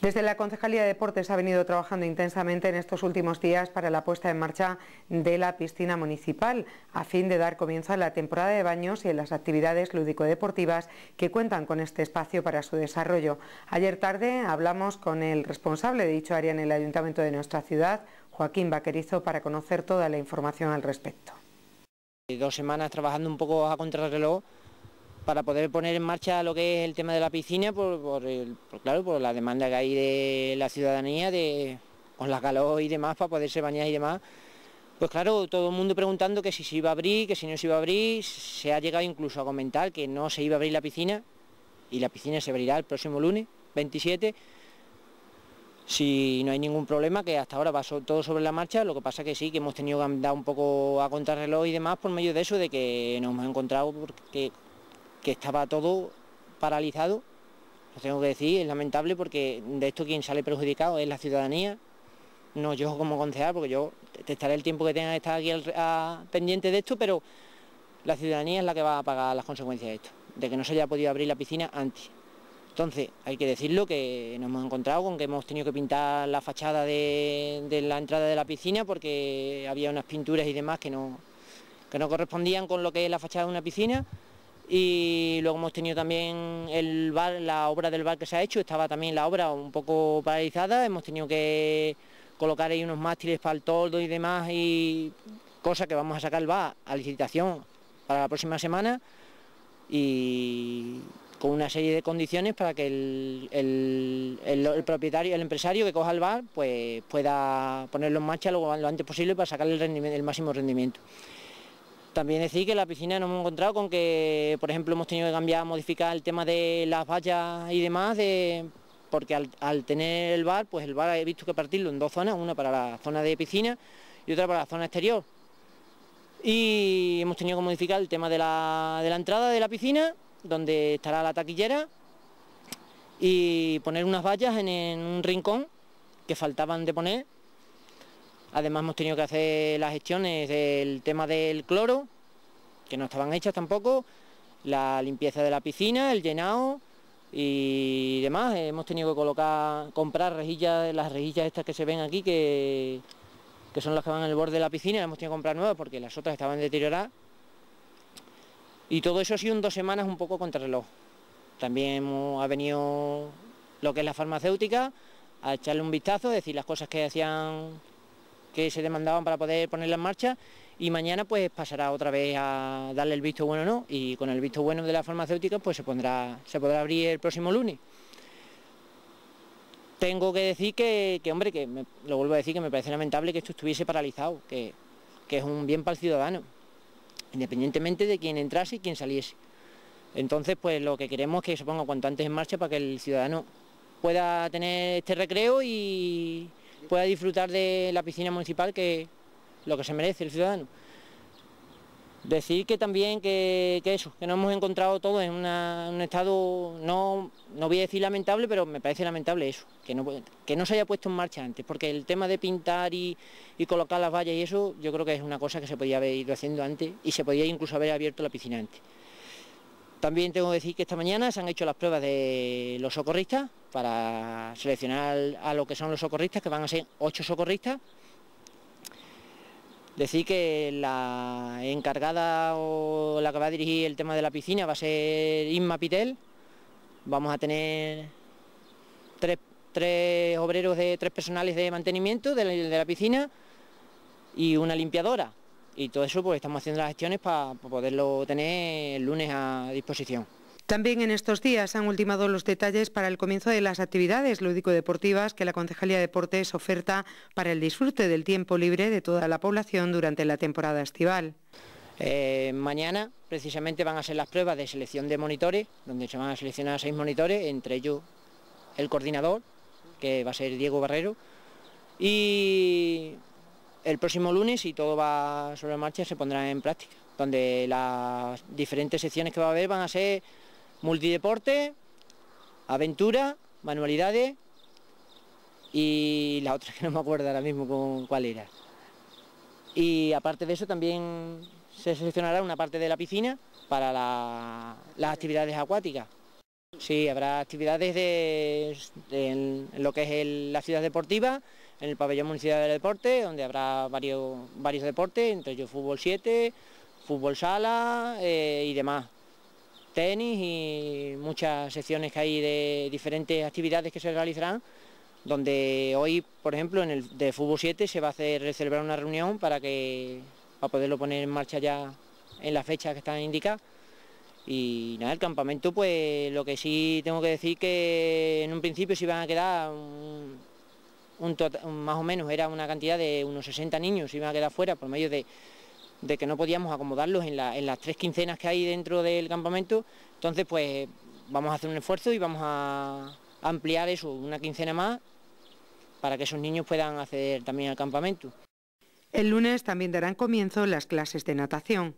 Desde la Concejalía de Deportes ha venido trabajando intensamente en estos últimos días para la puesta en marcha de la piscina municipal, a fin de dar comienzo a la temporada de baños y en las actividades lúdico-deportivas que cuentan con este espacio para su desarrollo. Ayer tarde hablamos con el responsable de dicho área en el Ayuntamiento de nuestra ciudad, Joaquín Vaquerizo, para conocer toda la información al respecto. Dos semanas trabajando un poco a contrarreloj para poder poner en marcha lo que es el tema de la piscina, por, claro, por la demanda que hay de la ciudadanía, de, con la calor y demás, para poderse bañar y demás. Pues claro, todo el mundo preguntando que si se iba a abrir, que si no se iba a abrir, se ha llegado incluso a comentar que no se iba a abrir la piscina y la piscina se abrirá el próximo lunes, 27, si no hay ningún problema, que hasta ahora va todo sobre la marcha, lo que pasa que sí, que hemos tenido que andar un poco a contrarreloj y demás por medio de eso, de que nos hemos encontrado porque que estaba todo paralizado, lo tengo que decir, es lamentable porque de esto quien sale perjudicado es la ciudadanía, no yo como concejal, porque yo te estaré el tiempo que tenga que estar aquí pendiente de esto, pero la ciudadanía es la que va a pagar las consecuencias de esto, de que no se haya podido abrir la piscina antes. Entonces, hay que decirlo que nos hemos encontrado con que hemos tenido que pintar la fachada de, de la entrada de la piscina porque había unas pinturas y demás que no, que no correspondían con lo que es la fachada de una piscina y luego hemos tenido también el la obra del bar que se ha hecho, estaba también la obra un poco paralizada, hemos tenido que colocar ahí unos mástiles para el toldo y demás y cosas que vamos a sacar el bar a licitación para la próxima semana y con una serie de condiciones para que el, propietario, el empresario que coja el bar pues pueda ponerlo en marcha lo, antes posible para sacarle el, el máximo rendimiento. También decir que la piscina nos hemos encontrado con que, por ejemplo, hemos tenido que cambiar, modificar el tema de las vallas y demás, porque al, tener el bar, pues el bar he visto que partirlo en dos zonas, una para la zona de piscina y otra para la zona exterior. Y hemos tenido que modificar el tema de la, entrada de la piscina, donde estará la taquillera, y poner unas vallas en un rincón que faltaban de poner Además hemos tenido que hacer las gestiones del tema del cloro, que no estaban hechas tampoco, la limpieza de la piscina, el llenado y demás. Hemos tenido que colocar, comprar rejillas, las rejillas estas que se ven aquí, que, que son las que van el borde de la piscina, las hemos tenido que comprar nuevas porque las otras estaban deterioradas. Y todo eso ha sido en dos semanas un poco contra reloj. También ha venido lo que es la farmacéutica a echarle un vistazo, decir las cosas que hacían que se demandaban para poder ponerla en marcha y mañana pues pasará otra vez a darle el visto bueno no y con el visto bueno de la farmacéutica pues se pondrá se podrá abrir el próximo lunes. Tengo que decir que, hombre, que lo vuelvo a decir, que me parece lamentable que esto estuviese paralizado, que, que es un bien para el ciudadano, independientemente de quién entrase y quién saliese. Entonces, pues lo que queremos es que se ponga cuanto antes en marcha para que el ciudadano pueda tener este recreo y, pueda disfrutar de la piscina municipal que lo que se merece el ciudadano. Decir que también que, eso, que nos hemos encontrado todos en un estado, no, no voy a decir lamentable, pero me parece lamentable eso, que no, que no se haya puesto en marcha antes, porque el tema de pintar y, y colocar las vallas y eso, yo creo que es una cosa que se podía haber ido haciendo antes y se podía incluso haber abierto la piscina antes. También tengo que decir que esta mañana se han hecho las pruebas de los socorristas para seleccionar a lo que son los socorristas, que van a ser ocho socorristas. Decir que la encargada o la que va a dirigir el tema de la piscina va a ser Inma Pitel. Vamos a tener tres, obreros de tres personales de mantenimiento de la piscina y una limpiadora y todo eso pues estamos haciendo las gestiones para poderlo tener el lunes a disposición. También en estos días han ultimado los detalles para el comienzo de las actividades lúdico-deportivas que la Concejalía de Deportes oferta para el disfrute del tiempo libre de toda la población durante la temporada estival. Eh, mañana precisamente van a ser las pruebas de selección de monitores, donde se van a seleccionar seis monitores, entre ellos el coordinador, que va a ser Diego Barrero, y el próximo lunes, si todo va sobre marcha, se pondrá en práctica, donde las diferentes secciones que va a haber van a ser multideporte, aventura, manualidades y la otra que no me acuerdo ahora mismo con cuál era. Y aparte de eso también se seleccionará una parte de la piscina para las actividades acuáticas. Sí, habrá actividades de, en lo que es la ciudad deportiva, en el pabellón municipal de deporte, donde habrá varios, varios deportes, entre ellos fútbol 7, fútbol sala eh, y demás. Tenis y muchas secciones que hay de diferentes actividades que se realizarán, donde hoy, por ejemplo, en el de fútbol 7 se va a hacer celebrar una reunión para que para poderlo poner en marcha ya en la fecha que están indicadas. Y nada, el campamento, pues lo que sí tengo que decir que en un principio se iban a quedar un, más o menos, era una cantidad de unos 60 niños, se iban a quedar fuera por medio de, que no podíamos acomodarlos en, las tres quincenas que hay dentro del campamento. Entonces, pues vamos a hacer un esfuerzo y vamos a ampliar eso, una quincena más, para que esos niños puedan acceder también al campamento. El lunes también darán comienzo las clases de natación.